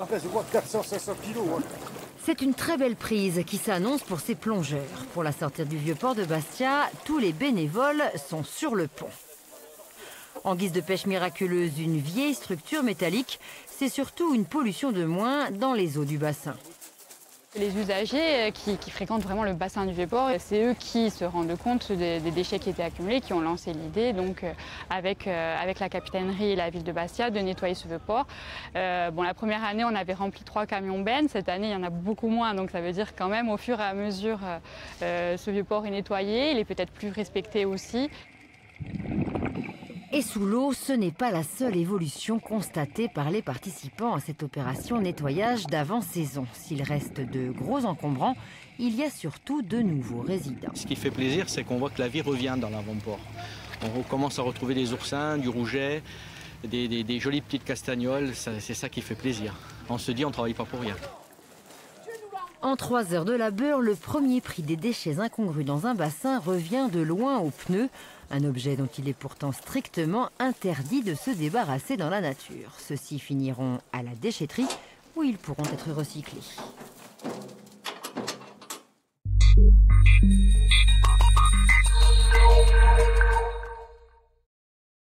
Enfin, je vois 400-500 kilos. Hein. C'est une très belle prise qui s'annonce pour ces plongeurs. Pour la sortir du vieux port de Bastia, tous les bénévoles sont sur le pont. En guise de pêche miraculeuse, une vieille structure métallique, c'est surtout une pollution de moins dans les eaux du bassin. Les usagers qui, fréquentent vraiment le bassin du Vieux-Port, c'est eux qui se rendent compte des, déchets qui étaient accumulés, qui ont lancé l'idée, donc euh, avec, euh, avec la capitainerie et la ville de Bastia, de nettoyer ce Vieux-Port. Euh, bon, la première année, on avait rempli trois camions bennes. Cette année, il y en a beaucoup moins, donc ça veut dire quand même, au fur et à mesure, ce Vieux-Port est nettoyé. Il est peut-être plus respecté aussi. Et sous l'eau, ce n'est pas la seule évolution constatée par les participants à cette opération nettoyage d'avant-saison. S'il reste de gros encombrants, il y a surtout de nouveaux résidents. Ce qui fait plaisir, c'est qu'on voit que la vie revient dans l'avant-port. On commence à retrouver des oursins, du rouget, des, jolies petites castagnoles. C'est ça qui fait plaisir. On se dit on ne travaille pas pour rien. En trois heures de labeur, le premier prix des déchets incongrus dans un bassin revient de loin aux pneus, un objet dont il est pourtant strictement interdit de se débarrasser dans la nature. Ceux-ci finiront à la déchetterie où ils pourront être recyclés.